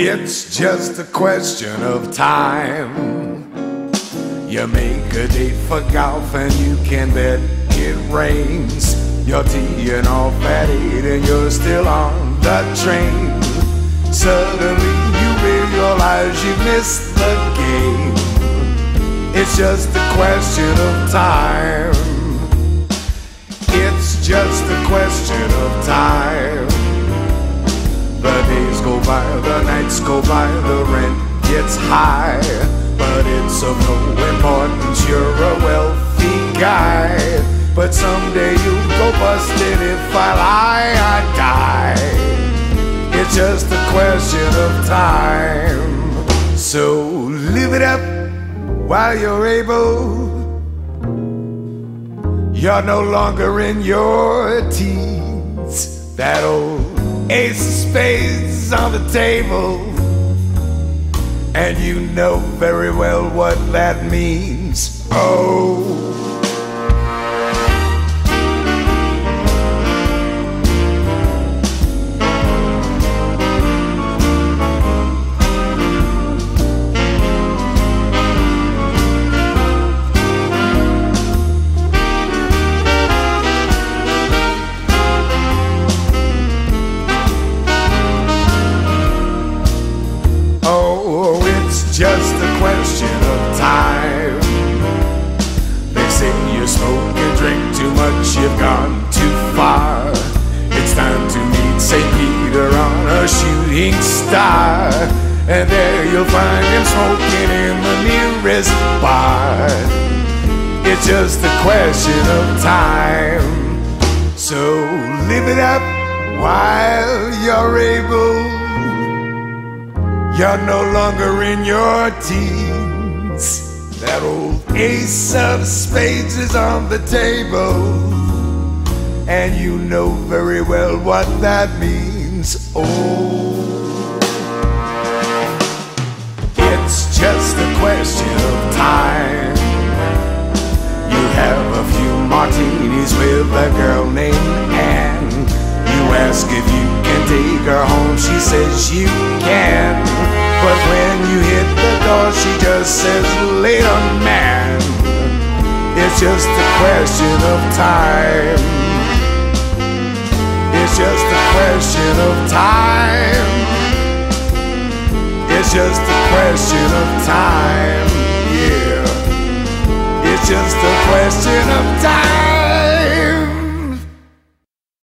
It's just a question of time. You make a date for golf and you can bet it rains. You're teeing off at eight and you're still on the train. Suddenly you realize you missed the game. It's just a question of time. It's just a question of time. Nights go by, the rent gets high. But it's of no importance, you're a wealthy guy. But someday you'll go busted if I lie, I die. It's just a question of time. So live it up while you're able. You're no longer in your teens. That old ace of spades on the table. And you know very well what that means. Oh. Just a question of time. They say you smoke and drink too much, you've gone too far. It's time to meet St. Peter on a shooting star. And there you'll find him smoking in the nearest bar. It's just a question of time. So live it up while you're able. You're no longer in your teens. That old ace of spades is on the table. And you know very well what that means. Oh, it's just a question of time. You have a few martinis with a girl named Anne. You ask if you can take her home, she says you can. But when you hit the door, she just says, later, man. It's just a question of time. It's just a question of time. It's just a question of time. Yeah. It's just a question of time.